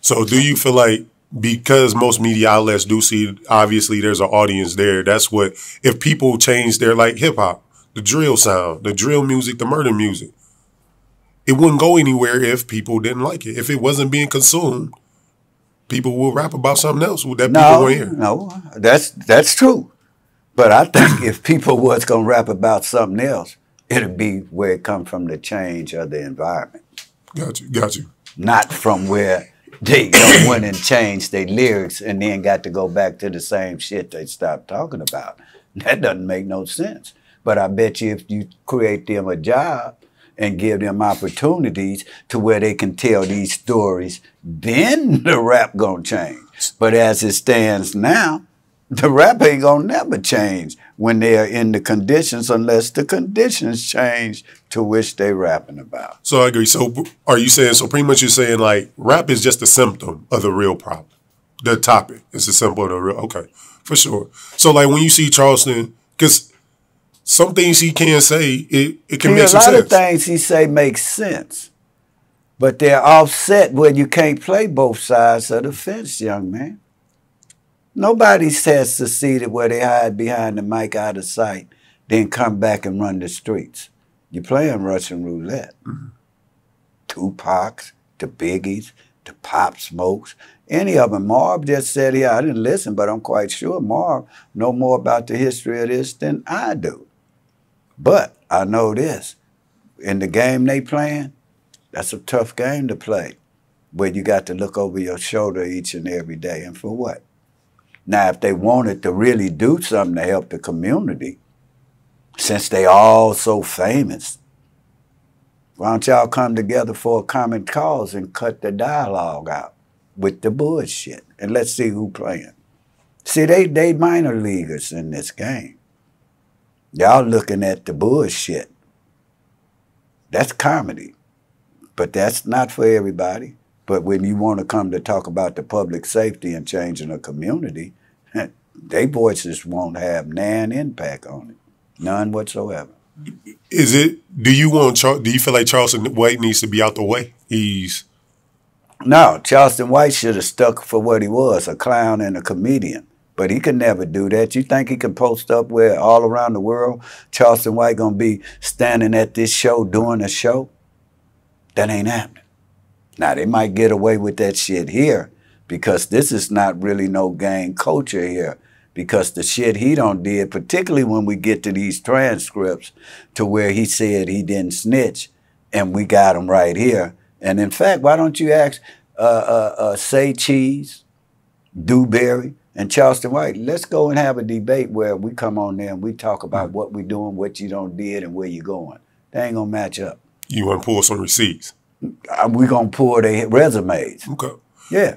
So, do you feel like because most media outlets do see, obviously, there's an audience there. That's what if people change their like hip hop, the drill sound, the drill music, the murder music, it wouldn't go anywhere if people didn't like it. If it wasn't being consumed, people will rap about something else Would that people No, want to hear. no, that's that's true. But I think if people was gonna rap about something else, it'd be where it come from the change of the environment, Got you, got you. not from where they went and changed their lyrics and then got to go back to the same shit they stopped talking about. That doesn't make no sense. But I bet you if you create them a job and give them opportunities to where they can tell these stories, then the rap gonna change. But as it stands now, the rap ain't gonna never change when they're in the conditions unless the conditions change to which they rapping about. So I agree. So are you saying? So pretty much you're saying like rap is just a symptom of the real problem. The topic is a symptom of the real. Okay, for sure. So like when you see Charleston, because some things he can say, it it can See, make a lot of things he say make sense, but they're offset where you can't play both sides of the fence, young man. Nobody has succeeded where they hide behind the mic out of sight, then come back and run the streets. You're playing Russian roulette. Mm-hmm. Tupac's, the Biggies, the Pop Smokes, any of them. Marv just said here, I didn't listen, but I'm quite sure Marv know more about the history of this than I do. But I know this. In the game they playing, that's a tough game to play. Where you got to look over your shoulder each and every day. And for what? Now, if they wanted to really do something to help the community, since they all so famous, why don't y'all come together for a common cause and cut the dialogue out with the bullshit and let's see who playing. See, they they minor leaguers in this game. Y'all looking at the bullshit. That's comedy. But that's not for everybody. But when you want to come to talk about the public safety and changing a community, they voices won't have nan impact on it. None whatsoever. Is it? Do you want? Do you feel like Charleston White needs to be out the way? He's No, Charleston White should have stuck for what he was, a clown and a comedian. But he could never do that. You think he can post up where all around the world Charleston White gonna be standing at this show doing a show? That ain't happening. Now they might get away with that shit here because this is not really no gang culture here. Because the shit he don't did, particularly when we get to these transcripts to where he said he didn't snitch, and we got him right here. And in fact, why don't you ask uh, uh, uh, Say Cheese, Dewberry, and Charleston White? Let's go and have a debate where we come on there and we talk about what we doing, what you don't did, and where you going. They ain't gonna match up. you want to pull some receipts? Uh, We gonna pull their resumes. Okay. Yeah.